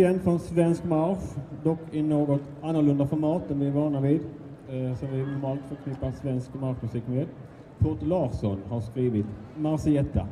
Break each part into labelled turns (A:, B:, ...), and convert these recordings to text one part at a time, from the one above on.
A: igen från Svensk Marsch, dock i något annorlunda format än vi är vana vid, eh, som vi normalt förknippar svensk marschmusik med. Kurt Larsson har skrivit Marsietta.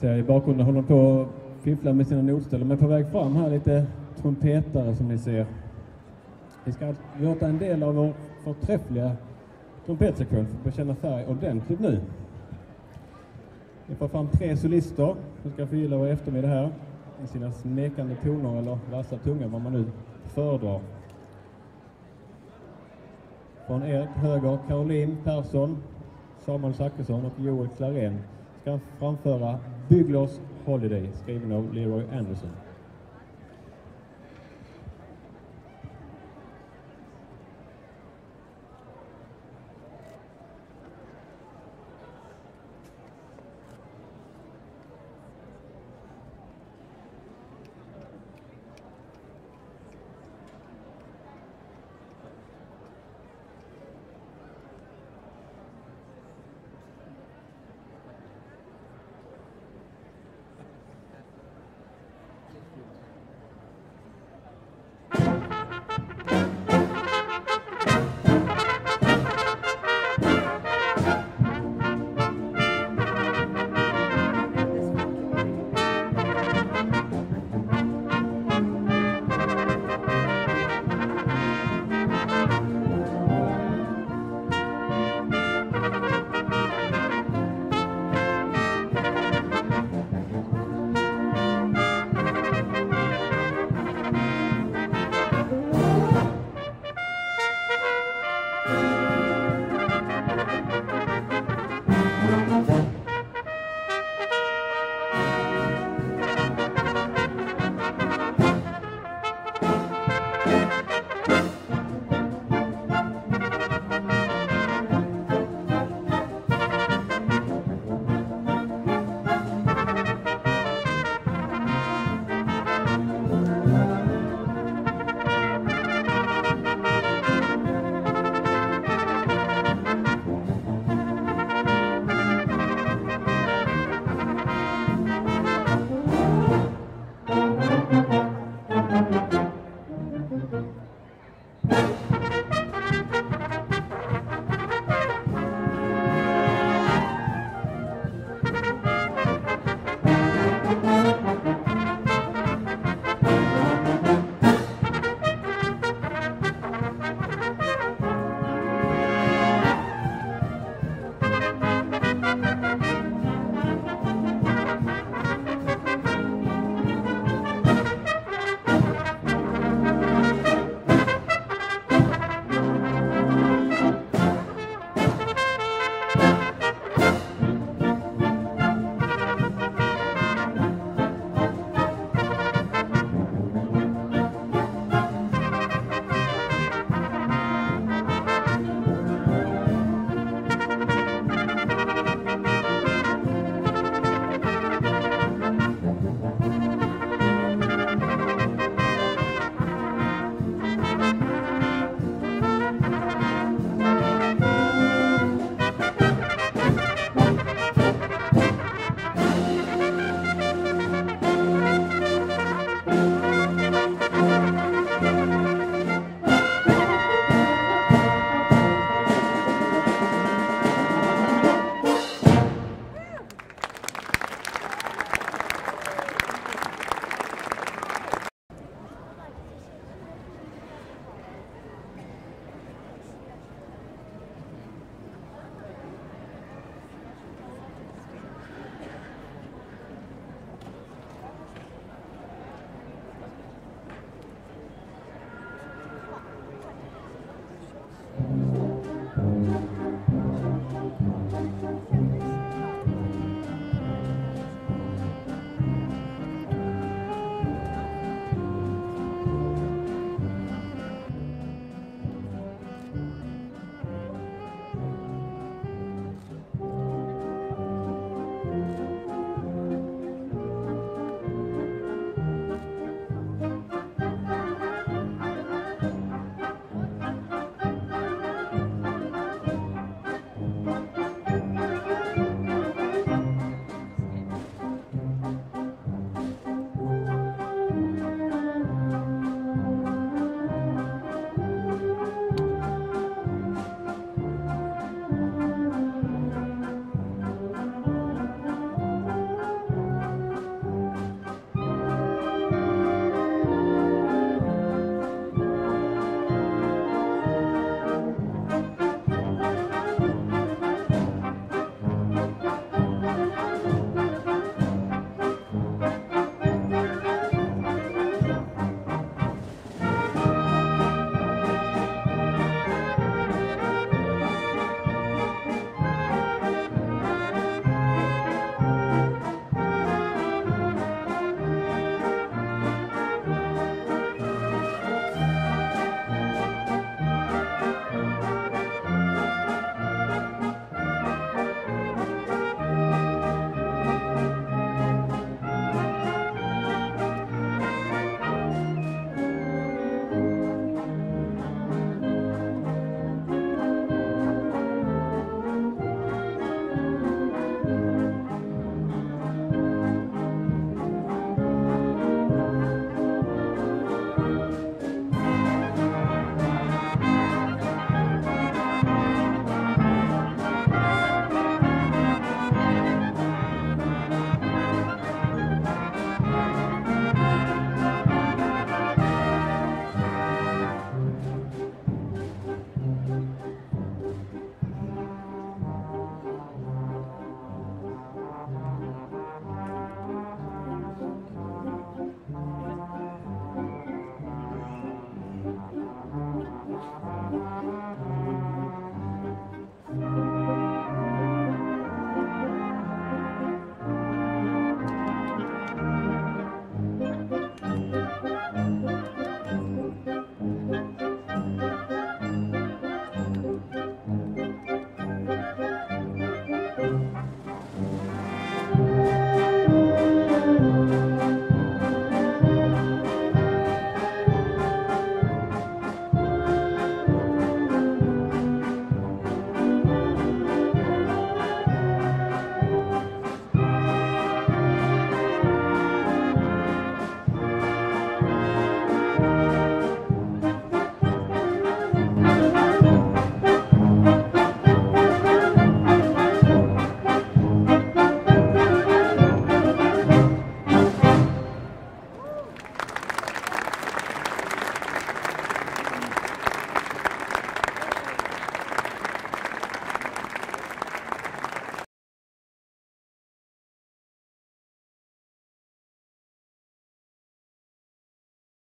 A: Ser i bakgrunden håller de på att fiffla med sina notställ. De är på väg fram här, lite trumpetare som ni ser. Vi ska alltså låta en del av vår förträffliga trumpetsekvens få känna färg ordentligt nu. Vi får fram tre solister som ska förgylla vår eftermiddag här med sina smekande toner eller vassa tunga, vad man nu föredrar. Från er höger Caroline Persson, Samuel Zachrisson och Joel Klarén ska framföra Bygglovs Holiday skriven av Leroy Anderson.